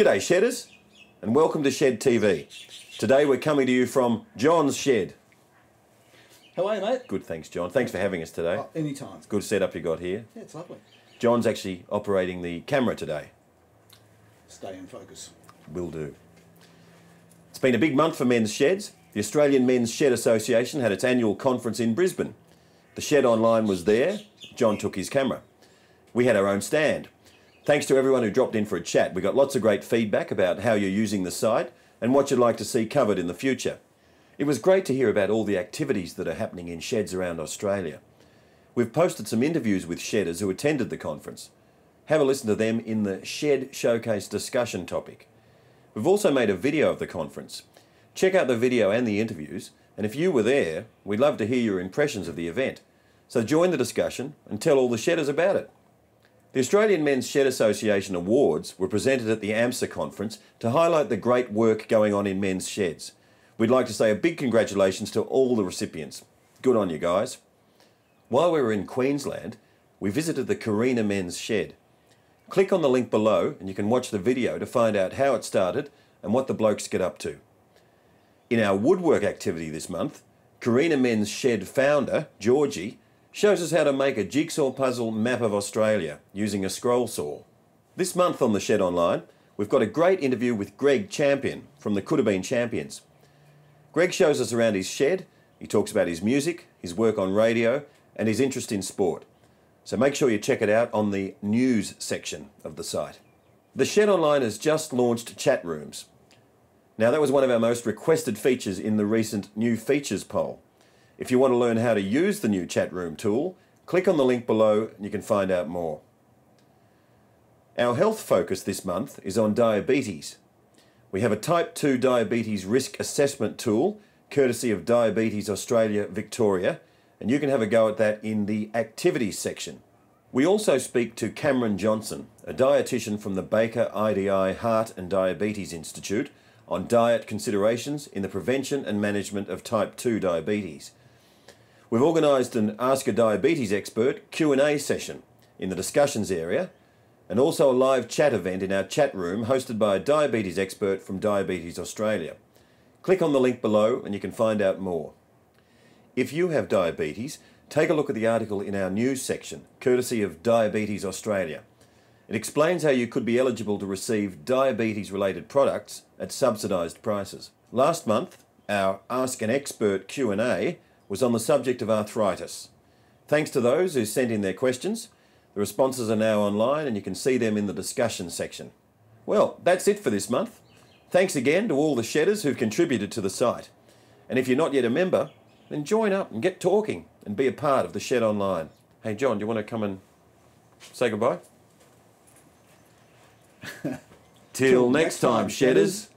G'day, Shedders, and welcome to Shed TV. Today we're coming to you from John's Shed. How are you, mate? Good, thanks, John. Thanks for having us today. Oh, anytime. Good setup you got here. Yeah, it's lovely. John's actually operating the camera today. Stay in focus. Will do. It's been a big month for men's sheds. The Australian Men's Shed Association had its annual conference in Brisbane. The Shed Online was there. John took his camera. We had our own stand. Thanks to everyone who dropped in for a chat. We got lots of great feedback about how you're using the site and what you'd like to see covered in the future. It was great to hear about all the activities that are happening in sheds around Australia. We've posted some interviews with shedders who attended the conference. Have a listen to them in the Shed Showcase discussion topic. We've also made a video of the conference. Check out the video and the interviews, and if you were there, we'd love to hear your impressions of the event. So join the discussion and tell all the shedders about it. The Australian Men's Shed Association Awards were presented at the AMSA conference to highlight the great work going on in men's sheds. We'd like to say a big congratulations to all the recipients. Good on you guys. While we were in Queensland, we visited the Carina Men's Shed. Click on the link below and you can watch the video to find out how it started and what the blokes get up to. In our woodwork activity this month, Carina Men's Shed founder, Georgie, shows us how to make a jigsaw puzzle map of Australia using a scroll saw. This month on the Shed Online, we've got a great interview with Greg Champion from the Coodabeen Champions. Greg shows us around his shed, he talks about his music, his work on radio, and his interest in sport. So make sure you check it out on the news section of the site. The Shed Online has just launched chat rooms. Now, that was one of our most requested features in the recent new features poll. If you want to learn how to use the new chat room tool, click on the link below and you can find out more. Our health focus this month is on diabetes. We have a type 2 diabetes risk assessment tool, courtesy of Diabetes Australia Victoria, and you can have a go at that in the activities section. We also speak to Cameron Johnson, a dietitian from the Baker IDI Heart and Diabetes Institute, on diet considerations in the prevention and management of type 2 diabetes. We've organised an Ask a Diabetes Expert Q&A session in the discussions area and also a live chat event in our chat room hosted by a diabetes expert from Diabetes Australia. Click on the link below and you can find out more. If you have diabetes, take a look at the article in our news section, courtesy of Diabetes Australia. It explains how you could be eligible to receive diabetes related products at subsidised prices. Last month, our Ask an Expert Q&A was on the subject of arthritis. Thanks to those who sent in their questions, the responses are now online and you can see them in the discussion section. Well, that's it for this month. Thanks again to all the shedders who've contributed to the site. And if you're not yet a member, then join up and get talking and be a part of the Shed Online. Hey, John, do you want to come and say goodbye? Till next time, shedders.